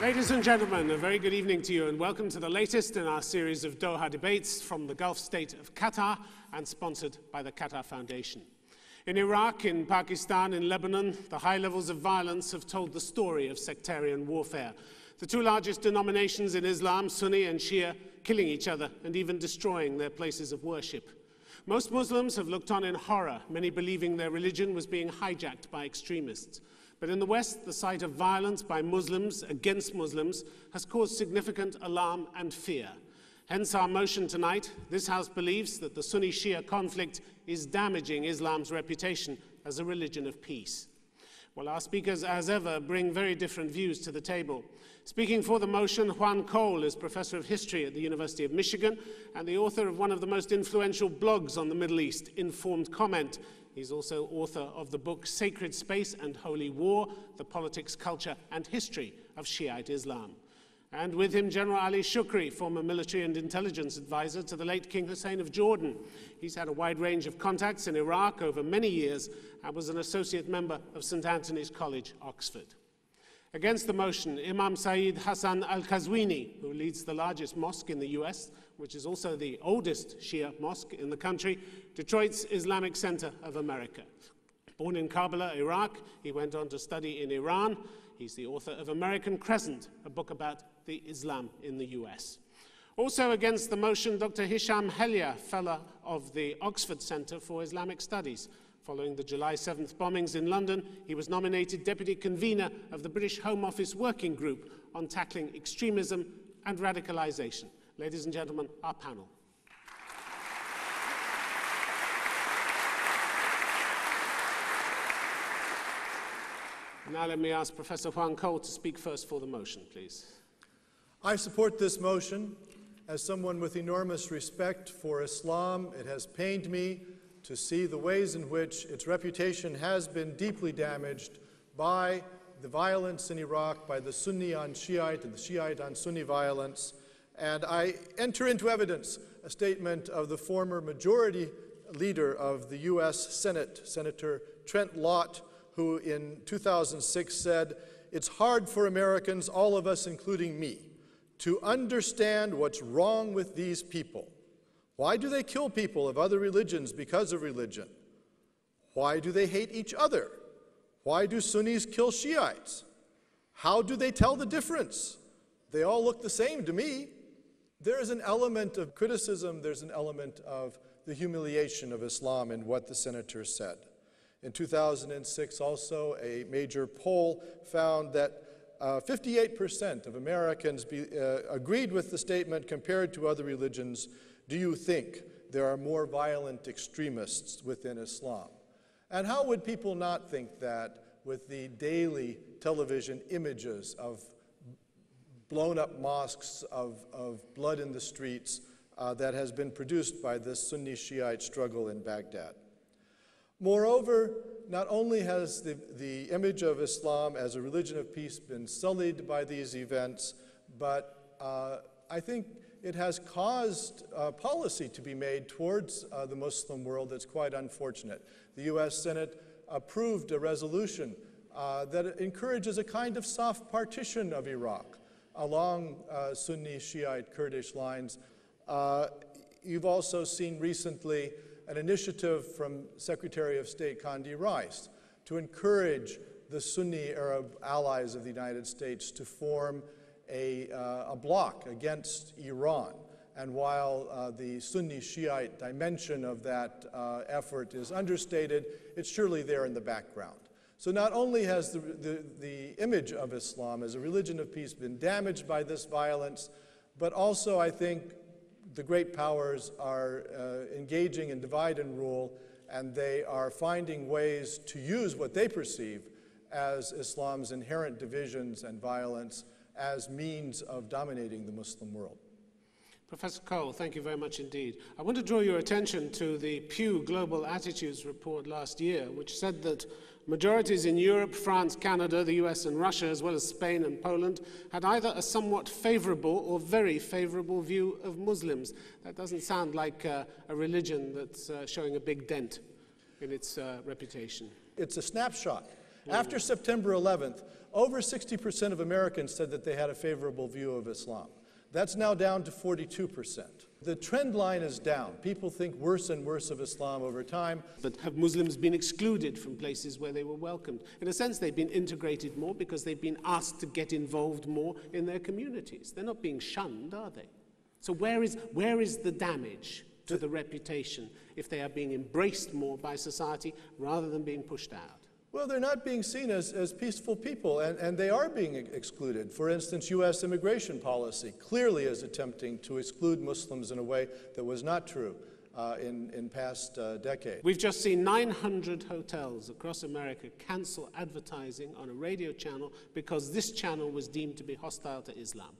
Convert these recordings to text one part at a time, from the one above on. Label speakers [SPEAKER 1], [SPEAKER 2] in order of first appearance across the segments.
[SPEAKER 1] Ladies and gentlemen, a very good evening to you and welcome to the latest in our series of Doha debates from the Gulf state of Qatar and sponsored by the Qatar Foundation. In Iraq, in Pakistan, in Lebanon, the high levels of violence have told the story of sectarian warfare. The two largest denominations in Islam, Sunni and Shia, killing each other and even destroying their places of worship. Most Muslims have looked on in horror, many believing their religion was being hijacked by extremists. But in the West, the sight of violence by Muslims against Muslims has caused significant alarm and fear. Hence our motion tonight. This House believes that the Sunni Shia conflict is damaging Islam's reputation as a religion of peace. Well, our speakers, as ever, bring very different views to the table. Speaking for the motion, Juan Cole is Professor of History at the University of Michigan and the author of one of the most influential blogs on the Middle East, Informed Comment, He's also author of the book Sacred Space and Holy War The Politics, Culture, and History of Shiite Islam. And with him, General Ali Shukri, former military and intelligence advisor to the late King Hussein of Jordan. He's had a wide range of contacts in Iraq over many years and was an associate member of St. Antony's College, Oxford. Against the motion, Imam Sayid Hassan al Qazwini, who leads the largest mosque in the US, which is also the oldest Shia mosque in the country, Detroit's Islamic Center of America. Born in Karbala, Iraq, he went on to study in Iran. He's the author of American Crescent, a book about the Islam in the US. Also against the motion, Dr. Hisham Hellyer, fellow of the Oxford Center for Islamic Studies. Following the July 7th bombings in London, he was nominated deputy convener of the British Home Office Working Group on tackling extremism and radicalization. Ladies and gentlemen, our panel. Now let me ask Professor Juan Cole to speak first for the motion, please.
[SPEAKER 2] I support this motion. As someone with enormous respect for Islam, it has pained me to see the ways in which its reputation has been deeply damaged by the violence in Iraq, by the Sunni on Shiite and the Shiite on Sunni violence, and I enter into evidence a statement of the former majority leader of the U.S. Senate, Senator Trent Lott, who in 2006 said, It's hard for Americans, all of us, including me, to understand what's wrong with these people. Why do they kill people of other religions because of religion? Why do they hate each other? Why do Sunnis kill Shiites? How do they tell the difference? They all look the same to me. There is an element of criticism, there's an element of the humiliation of Islam in what the senator said. In 2006, also, a major poll found that 58% uh, of Americans be, uh, agreed with the statement compared to other religions. Do you think there are more violent extremists within Islam? And how would people not think that with the daily television images of blown up mosques of, of blood in the streets uh, that has been produced by this Sunni Shiite struggle in Baghdad. Moreover, not only has the, the image of Islam as a religion of peace been sullied by these events, but uh, I think it has caused uh, policy to be made towards uh, the Muslim world that's quite unfortunate. The US Senate approved a resolution uh, that encourages a kind of soft partition of Iraq along uh, Sunni Shiite Kurdish lines. Uh, you've also seen recently an initiative from Secretary of State Condi Rice to encourage the Sunni Arab allies of the United States to form a, uh, a bloc against Iran. And while uh, the Sunni Shiite dimension of that uh, effort is understated, it's surely there in the background. So not only has the, the, the, image of Islam as a religion of peace been damaged by this violence, but also I think the great powers are uh, engaging in divide and rule, and they are finding ways to use what they perceive as Islam's inherent divisions and violence as means of dominating the Muslim world.
[SPEAKER 1] Professor Cole, thank you very much indeed. I want to draw your attention to the Pew Global Attitudes Report last year, which said that Majorities in Europe, France, Canada, the US, and Russia, as well as Spain and Poland, had either a somewhat favorable or very favorable view of Muslims. That doesn't sound like uh, a religion that's uh, showing a big dent in its uh, reputation.
[SPEAKER 2] It's a snapshot. After September 11th, over 60% of Americans said that they had a favorable view of Islam. That's now down to 42%. The trend line is down. People think worse and worse of Islam over time.
[SPEAKER 1] But have Muslims been excluded from places where they were welcomed? In a sense, they've been integrated more because they've been asked to get involved more in their communities. They're not being shunned, are they? So, where is, where is the damage to the reputation if they are being embraced more by society rather than being pushed out?
[SPEAKER 2] Well, they're not being seen as, as peaceful people, and, and they are being excluded. For instance, U.S. immigration policy clearly is attempting to exclude Muslims in a way that was not true uh, in, in past uh, decades.
[SPEAKER 1] We've just seen 900 hotels across America cancel advertising on a radio channel because this channel was deemed to be hostile to Islam.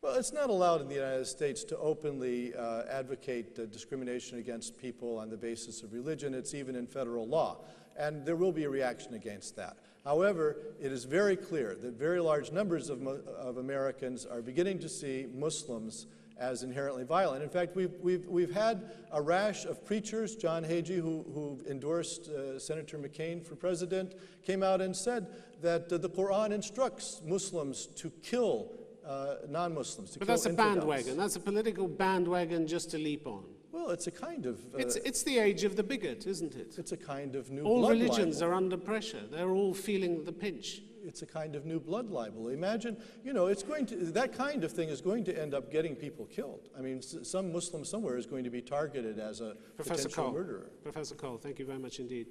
[SPEAKER 2] Well, it's not allowed in the United States to openly uh, advocate uh, discrimination against people on the basis of religion. It's even in federal law and there will be a reaction against that. However, it is very clear that very large numbers of, of Americans are beginning to see Muslims as inherently violent. In fact, we've, we've, we've had a rash of preachers, John Hagee, who, who endorsed uh, Senator McCain for president, came out and said that uh, the Quran instructs Muslims to kill uh, non Muslims.
[SPEAKER 1] But that's a infidels. bandwagon. That's a political bandwagon just to leap on.
[SPEAKER 2] Well, it's a kind of.
[SPEAKER 1] Uh, it's, it's the age of the bigot, isn't it?
[SPEAKER 2] It's a kind of new
[SPEAKER 1] all religions
[SPEAKER 2] libel.
[SPEAKER 1] are under pressure. They're all feeling the pinch.
[SPEAKER 2] It's a kind of new blood libel. Imagine, you know, it's going to, that kind of thing is going to end up getting people killed. I mean, some Muslim somewhere is going to be targeted as a
[SPEAKER 1] Professor
[SPEAKER 2] potential
[SPEAKER 1] Cole.
[SPEAKER 2] murderer.
[SPEAKER 1] Professor Cole, thank you very much indeed.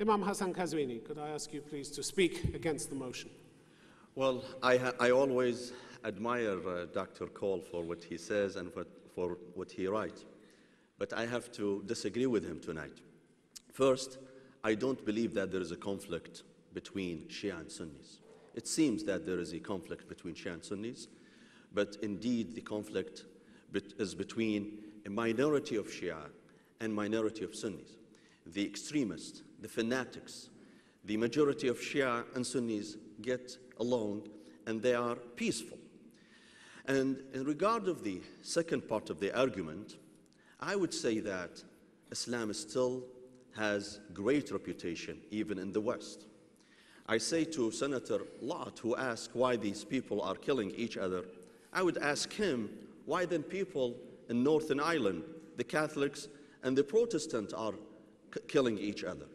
[SPEAKER 1] Imam Hassan Qazwini, could I ask you please to speak against the motion?
[SPEAKER 3] Well, I, I always admire uh, Dr. Cole for what he says and for, for what he writes but I have to disagree with him tonight. First, I don't believe that there is a conflict between Shia and Sunnis. It seems that there is a conflict between Shia and Sunnis, but indeed the conflict is between a minority of Shia and minority of Sunnis. The extremists, the fanatics, the majority of Shia and Sunnis get along and they are peaceful. And in regard of the second part of the argument, I would say that Islam still has great reputation even in the West. I say to Senator Lott, who asked why these people are killing each other, I would ask him why then people in Northern Ireland, the Catholics and the Protestants, are killing each other.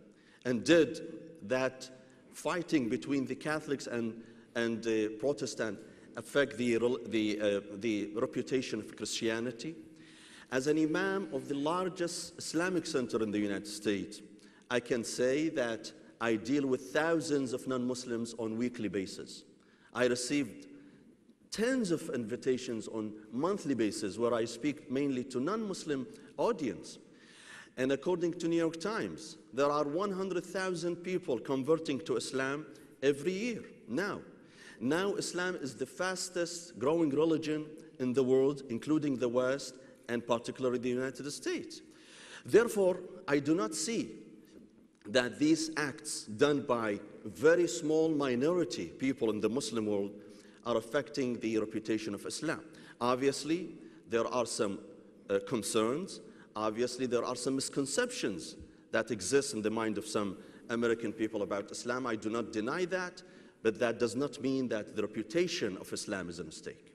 [SPEAKER 3] And did that fighting between the Catholics and, and the Protestant affect the, the, uh, the reputation of Christianity? As an imam of the largest Islamic center in the United States, I can say that I deal with thousands of non-Muslims on weekly basis. I received tens of invitations on monthly basis where I speak mainly to non-Muslim audience. And according to New York Times, there are 100,000 people converting to Islam every year now. Now Islam is the fastest growing religion in the world, including the West, and particularly the United States. Therefore, I do not see that these acts done by very small minority people in the Muslim world are affecting the reputation of Islam. Obviously, there are some uh, concerns. Obviously, there are some misconceptions that exist in the mind of some American people about Islam. I do not deny that, but that does not mean that the reputation of Islam is a mistake.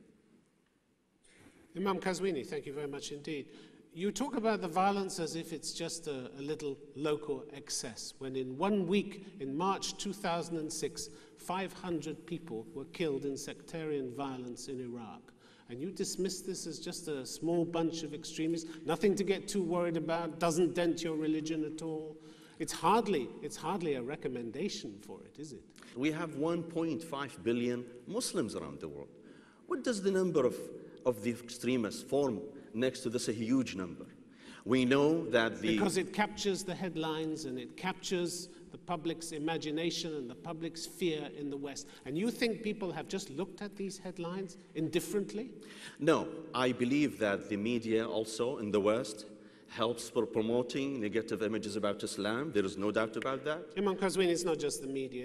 [SPEAKER 1] Imam Qazwini, thank you very much indeed. You talk about the violence as if it's just a, a, little local excess, when in one week, in March 2006, 500 people were killed in sectarian violence in Iraq. And you dismiss this as just a small bunch of extremists, nothing to get too worried about, doesn't dent your religion at all. It's hardly, it's hardly a recommendation for it, is it?
[SPEAKER 3] We have 1.5 billion Muslims around the world. What does the number of of the extremists form next to this a huge number. We know that the.
[SPEAKER 1] Because it captures the headlines and it captures the public's imagination and the public's fear in the West. And you think people have just looked at these headlines indifferently?
[SPEAKER 3] No, I believe that the media also in the West helps for promoting negative images about Islam. There is no doubt about that.
[SPEAKER 1] Imam Qazwini is not just the media.